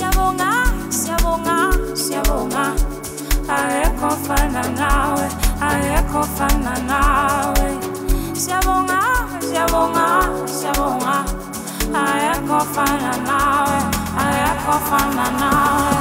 siyabonga siyabonga siyabonga akekho fana nawe akekho fana nawe. Siyabonga siyabonga siyabonga akekho fana nawe akekho fana nawe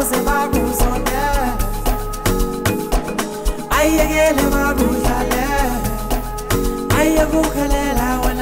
I'm gonna aye gele ma rose khale la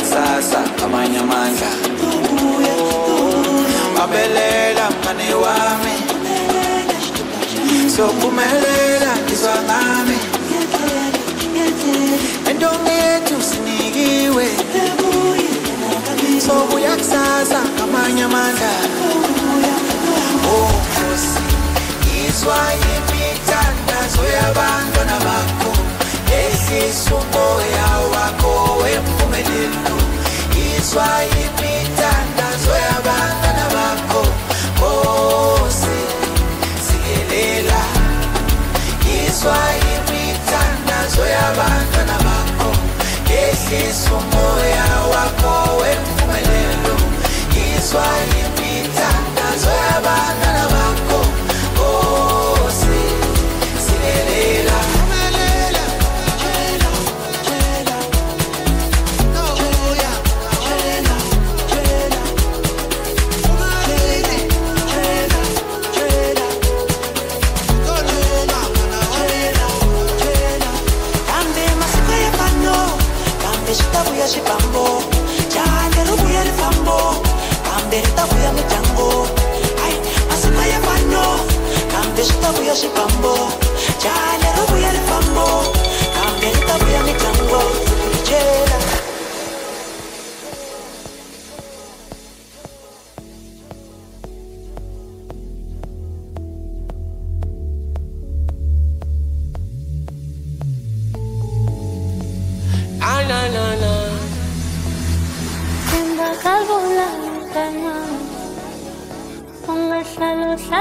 kusasa amanye amandla. Babelela mngane wami. Sophumelela ngizwa ngami. Entombi yethu sinikiwe. Sobuya kusasa amanye amandla. Oh, Onkosi ngizwa imithandazo yabantwana bakhulu esisa umoya wakho wempumelelo izwa imithandazo yabantwana bakho Nkosi sikelela izwa imithandazo yabantwana bakho ehlisa umoya wakho wempumelelo izwa imithandazo yabantwana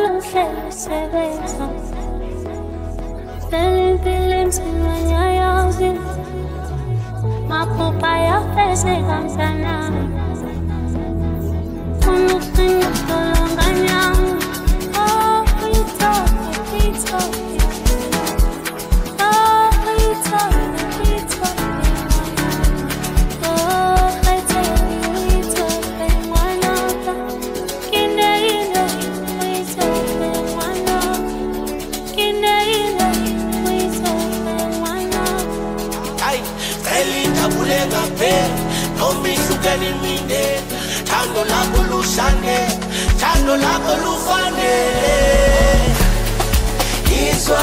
uhlala uhlele usebenza Hleli impilo enzima nyayazi maphupha yafezeka mntanami Funa usingiso longanyama Oh, you. talk, lakho lufane izwa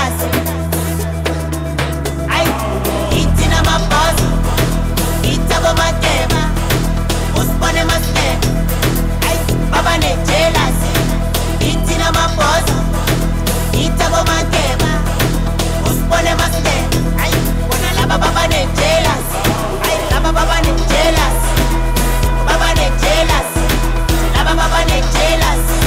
uzobatema usibone masitema ayi babanejelasi ithina mabhozo itha komakema usibone masitema ayi bona laba babanejelasi ayi laba babanejelasi babanejelasi laba babanejelasi